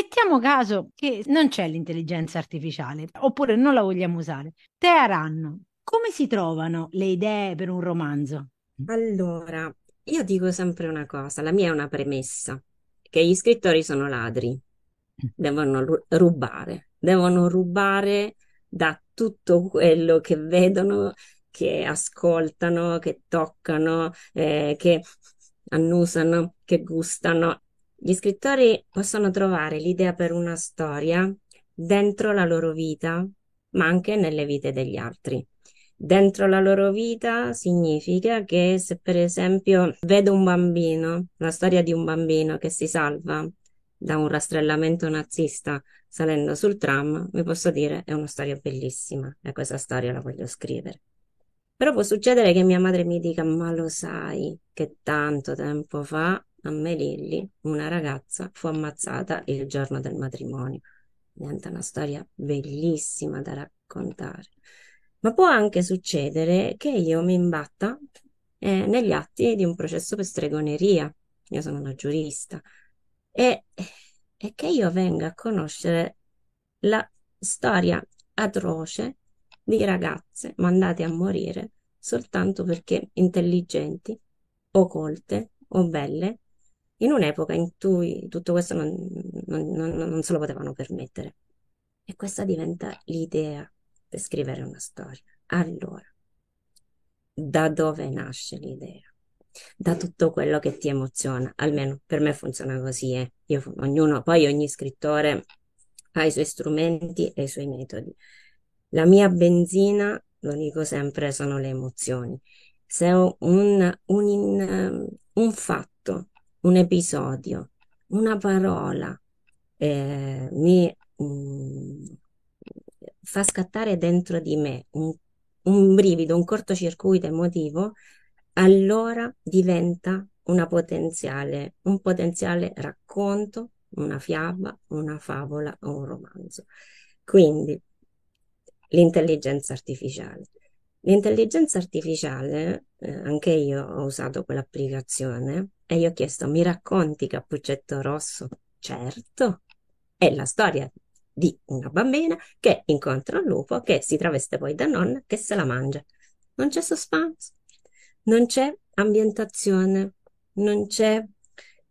Mettiamo caso che non c'è l'intelligenza artificiale, oppure non la vogliamo usare. Teheran, come si trovano le idee per un romanzo? Allora, io dico sempre una cosa, la mia è una premessa, che gli scrittori sono ladri, devono rubare, devono rubare da tutto quello che vedono, che ascoltano, che toccano, eh, che annusano, che gustano. Gli scrittori possono trovare l'idea per una storia dentro la loro vita, ma anche nelle vite degli altri. Dentro la loro vita significa che se per esempio vedo un bambino, la storia di un bambino che si salva da un rastrellamento nazista salendo sul tram, mi posso dire è una storia bellissima e questa storia la voglio scrivere. Però può succedere che mia madre mi dica, ma lo sai che tanto tempo fa a Melilli una ragazza fu ammazzata il giorno del matrimonio. Diventa una storia bellissima da raccontare. Ma può anche succedere che io mi imbatta eh, negli atti di un processo per stregoneria. Io sono una giurista. E, e che io venga a conoscere la storia atroce di ragazze mandate a morire soltanto perché intelligenti o colte o belle in un'epoca in cui tutto questo non, non, non, non se lo potevano permettere. E questa diventa l'idea per scrivere una storia. Allora, da dove nasce l'idea? Da tutto quello che ti emoziona, almeno per me funziona così. Eh. Io, ognuno, poi ogni scrittore ha i suoi strumenti e i suoi metodi. La mia benzina, lo dico sempre, sono le emozioni. Se un, un, un, un fatto, un episodio, una parola eh, mi mh, mm, fa scattare dentro di me un, un brivido, un cortocircuito emotivo, allora diventa una potenziale, un potenziale racconto, una fiaba, una favola o un romanzo. Quindi l'intelligenza artificiale. L'intelligenza artificiale, eh, anche io ho usato quell'applicazione e io ho chiesto, mi racconti Cappuccetto Rosso? Certo, è la storia di una bambina che incontra un lupo che si traveste poi da nonna che se la mangia. Non c'è suspense, non c'è ambientazione, non c'è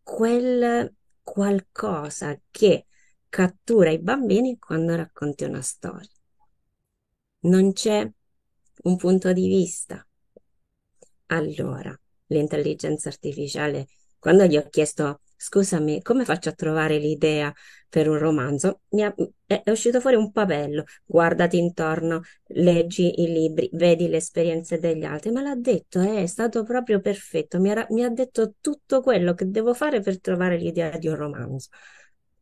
quel qualcosa che cattura i bambini quando racconti una storia non c'è un punto di vista. Allora, l'intelligenza artificiale, quando gli ho chiesto, scusami, come faccio a trovare l'idea per un romanzo, ha, è, uscito fuori un papello, guardati intorno, leggi i libri, vedi le esperienze degli altri, ma l'ha detto, eh, è stato proprio perfetto, mi ha, mi ha detto tutto quello che devo fare per trovare l'idea di un romanzo.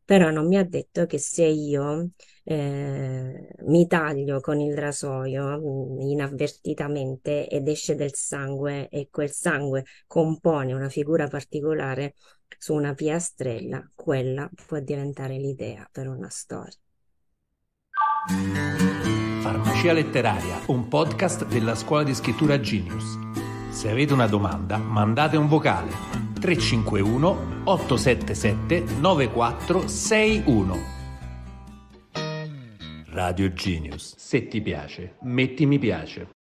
Però non mi ha detto che se io eh, mi taglio con il rasoio mm, inavvertitamente ed esce del sangue e quel sangue compone una figura particolare su una piastrella, quella può diventare l'idea per una storia. Farmacia letteraria, un podcast della scuola di scrittura Genius. Se avete una domanda, mandate un vocale 351 877 9461. Radio Genius. Se ti piace, metti mi piace.